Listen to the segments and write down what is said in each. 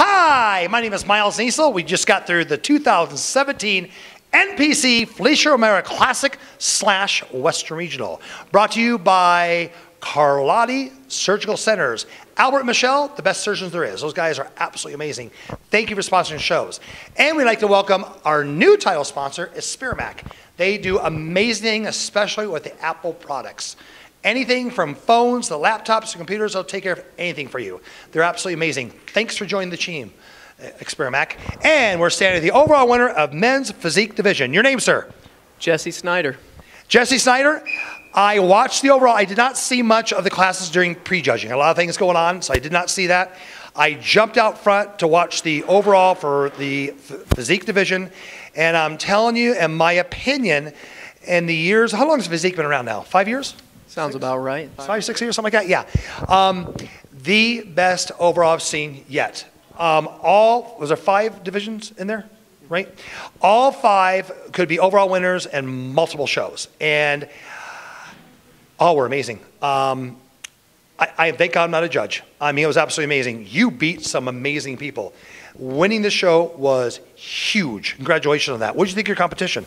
Hi, my name is Miles Niesel. We just got through the 2017 NPC Felicia Romero Classic slash Western Regional. Brought to you by Carlotti Surgical Centers. Albert Michelle, the best surgeons there is. Those guys are absolutely amazing. Thank you for sponsoring shows. And we'd like to welcome our new title sponsor, is Experimac. They do amazing, especially with the Apple products. Anything from phones to laptops to computers, they'll take care of anything for you. They're absolutely amazing. Thanks for joining the team, uh, Experimac. And we're standing at the overall winner of men's physique division. Your name, sir? Jesse Snyder. Jesse Snyder. I watched the overall. I did not see much of the classes during prejudging. A lot of things going on, so I did not see that. I jumped out front to watch the overall for the physique division, and I'm telling you, in my opinion, in the years, how long has physique been around now? Five years? Sounds about right. Five, six years, something like that. Yeah, um, the best overall I've seen yet. Um, all was there five divisions in there, right? All five could be overall winners and multiple shows, and all were amazing. Um, I, I thank God I'm not a judge. I mean, it was absolutely amazing. You beat some amazing people. Winning the show was huge. Congratulations on that. What did you think of your competition?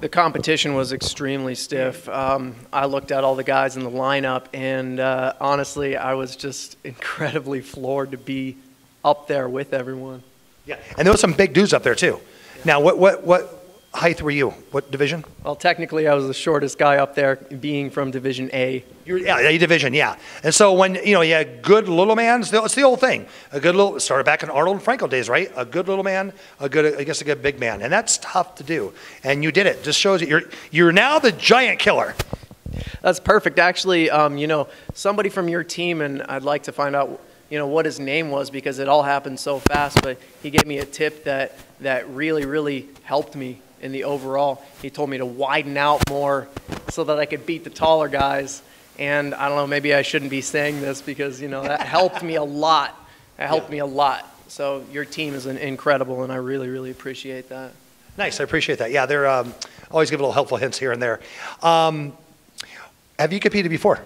The competition was extremely stiff. Um, I looked at all the guys in the lineup, and uh, honestly, I was just incredibly floored to be up there with everyone. Yeah, and there was some big dudes up there too. Now, what what what height were you? What division? Well, technically, I was the shortest guy up there, being from Division A. You're, yeah, A division, yeah. And so when you know you had good little man, it's the, it's the old thing. A good little started back in Arnold and Franco days, right? A good little man, a good, I guess, a good big man, and that's tough to do. And you did it. Just shows that you're you're now the giant killer. That's perfect. Actually, um, you know, somebody from your team, and I'd like to find out, you know, what his name was because it all happened so fast. But he gave me a tip that that really, really helped me in the overall. He told me to widen out more so that I could beat the taller guys. And I don't know, maybe I shouldn't be saying this because, you know, that helped me a lot. That helped yeah. me a lot. So your team is incredible, and I really, really appreciate that. Nice, I appreciate that. Yeah, they're um, always give a little helpful hints here and there. Um, have you competed before?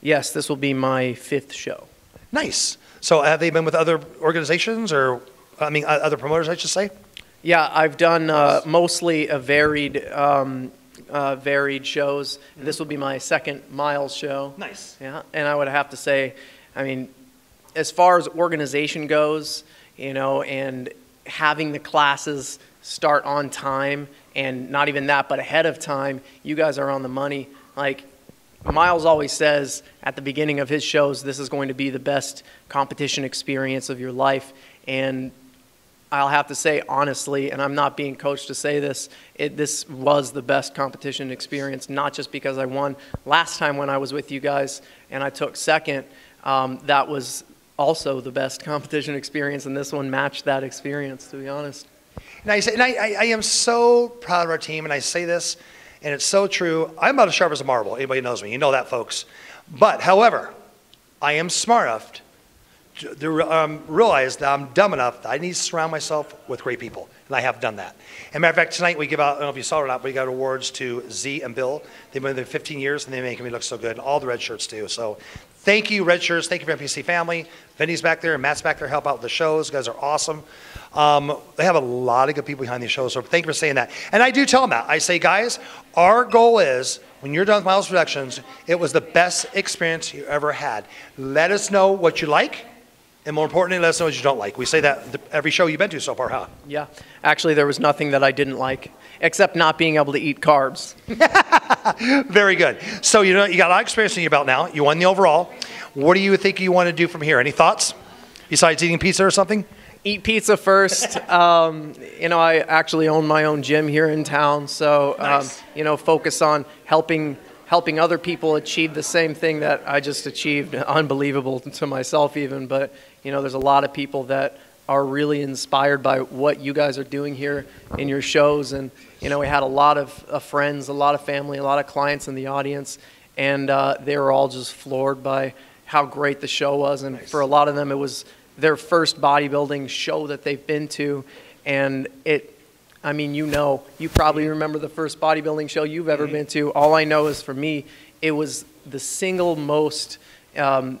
Yes, this will be my fifth show. Nice. So have they been with other organizations or, I mean, other promoters, I should say? Yeah, I've done uh, mostly a varied, um, uh, varied shows. This will be my second Miles show. Nice. Yeah, and I would have to say, I mean, as far as organization goes, you know, and having the classes start on time, and not even that, but ahead of time, you guys are on the money. Like Miles always says at the beginning of his shows, this is going to be the best competition experience of your life, and I'll have to say honestly, and I'm not being coached to say this, it, this was the best competition experience, not just because I won last time when I was with you guys and I took second. Um, that was also the best competition experience, and this one matched that experience, to be honest. And I, say, and I, I, I am so proud of our team, and I say this, and it's so true. I'm about as sharp as a marble. Anybody knows me. You know that, folks. But, however, I am smart enough um, realize that I'm dumb enough that I need to surround myself with great people, and I have done that. As a matter of fact, tonight we give out, I don't know if you saw it or not, but we got awards to Z and Bill. They've been there 15 years, and they're making me look so good, all the red shirts too. So thank you, red shirts. Thank you for NPC family. Vinny's back there, and Matt's back there help out with the shows. You guys are awesome. Um, they have a lot of good people behind these shows, so thank you for saying that. And I do tell them that. I say, guys, our goal is when you're done with Miles Productions, it was the best experience you ever had. Let us know what you like and more importantly, let us know what you don't like. We say that every show you've been to so far, huh? Yeah. Actually, there was nothing that I didn't like, except not being able to eat carbs. Very good. So you know you got a lot of experience in your belt now. You won the overall. What do you think you want to do from here? Any thoughts besides eating pizza or something? Eat pizza first. um, you know, I actually own my own gym here in town, so um, you know, focus on helping helping other people achieve the same thing that I just achieved. Unbelievable to myself, even. But, you know, there's a lot of people that are really inspired by what you guys are doing here in your shows. And, you know, we had a lot of, of friends, a lot of family, a lot of clients in the audience. And uh, they were all just floored by how great the show was. And nice. for a lot of them, it was their first bodybuilding show that they've been to. And it I mean, you know, you probably remember the first bodybuilding show you've ever mm-hmm. been to. All I know is for me, it was the single most um,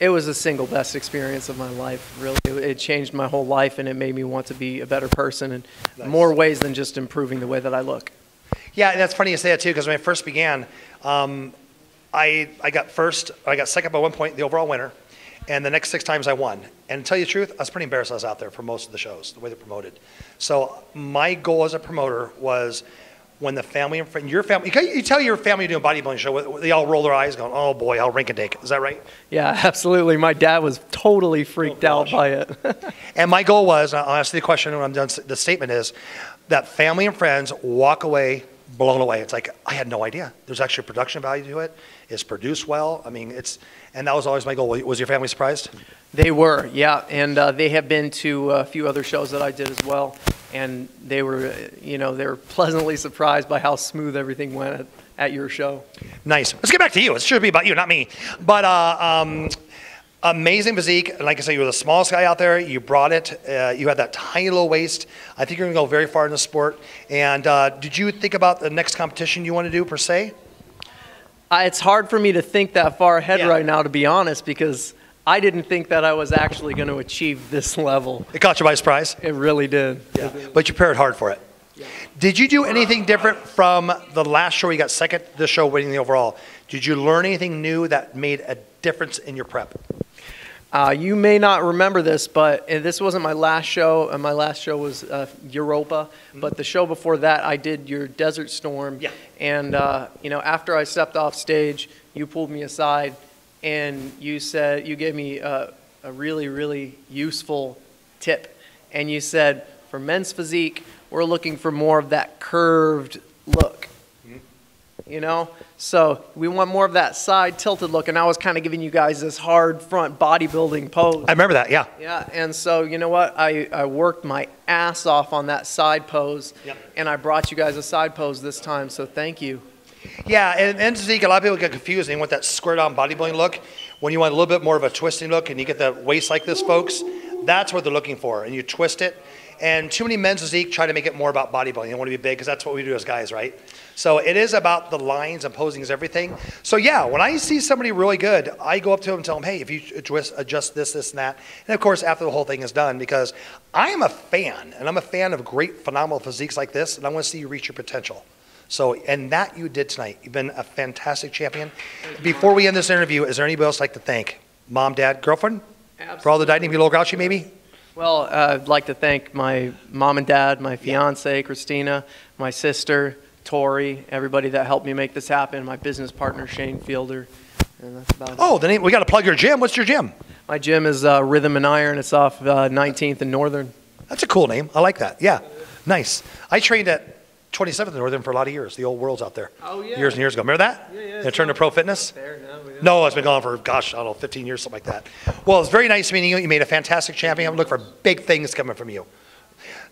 It was the single best experience of my life, really. It, changed my whole life and it made me want to be a better person in Nice. more ways than just improving the way that I look. Yeah, and that's funny you say that too, because when I first began, um, I, I got first, I got second by one point, the overall winner, and the next six times I won. And to tell you the truth, I was pretty embarrassed I was out there for most of the shows, the way they're promoted. So my goal as a promoter was when the family and friend, your family, you, you tell your family you're doing a bodybuilding show, they all roll their eyes going, oh boy, how rink and dink. Is that right? Yeah, absolutely. My dad was totally freaked Oh, out by it. And my goal was, I'll ask you the question when I'm done, the statement is that family and friends walk away blown away. It's like, I had no idea. There's actually production value to it. It's produced well. I mean, it's, and that was always my goal. Was your family surprised? They were, yeah, and uh, they have been to a few other shows that I did as well, and they were, you know, they were pleasantly surprised by how smooth everything went at, at your show. Nice. Let's get back to you. It should be about you, not me. But uh, um, amazing physique. Like I said, you were the smallest guy out there. You brought it. Uh, you had that tiny little waist. I think you're going to go very far in the sport. And uh, did you think about the next competition you want to do per se? I, it's hard for me to think that far ahead Yeah. right now, to be honest, because I didn't think that I was actually going to achieve this level. It caught you by surprise. It really did. But you prepared hard for it. Did you do anything different from the last show? You got second, this show winning the overall. Did you learn anything new that made a difference in your prep? Uh, you may not remember this, but uh, this wasn't my last show. and my last show was uh, Europa, but the show before that, I did your Desert Storm. Yeah. And uh, you know, after I stepped off stage, you pulled me aside, and you said you gave me uh, a really, really useful tip, and you said for men's physique, we're looking for more of that curved look you know? So we want more of that side tilted look, and I was kind of giving you guys this hard front bodybuilding pose. I remember that, yeah. Yeah, and so you know what? I, I worked my ass off on that side pose, Yep. and I brought you guys a side pose this time, so thank you. Yeah, and, and physique, a lot of people get confused. They want that squared on bodybuilding look. When you want a little bit more of a twisting look and you get the waist like this, folks, that's what they're looking for. And you twist it. And too many men's physique try to make it more about bodybuilding. They want to be big because that's what we do as guys, right? So it is about the lines and posing is everything. So yeah, when I see somebody really good, I go up to them and tell them, hey, if you adjust, adjust this, this, and that. And of course, after the whole thing is done, because I am a fan, and I'm a fan of great, phenomenal physiques like this, and I want to see you reach your potential. So, and that you did tonight. You've been a fantastic champion. Before we end this interview, is there anybody else I'd like to thank? Mom, dad, girlfriend? Absolutely. For all the dining, be a little grouchy maybe? Well, uh, I'd like to thank my mom and dad, my fiance, Christina, my sister, Tori, everybody that helped me make this happen, my business partner, Shane Fielder, and that's about it. Oh, then we got to plug your gym. What's your gym? My gym is uh, Rhythm and Iron. It's off uh, 19th and Northern. That's a cool name. I like that. Yeah, nice. I trained at 27th and Northern for a lot of years. The old world's out there. Oh, yeah. Years and years ago. Remember that? Yeah, yeah, And it turned to pro fitness? There, no, No, it's been going for, gosh, I don't know, 15 years, something like that. Well, it's very nice meeting you. You made a fantastic champion. I'm looking for big things coming from you.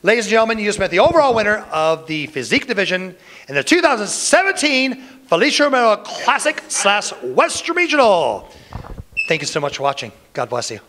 Ladies and gentlemen, you just met the overall winner of the physique division in the 2017 Felicia Romero Classic slash Western Regional. Thank you so much for watching. God bless you.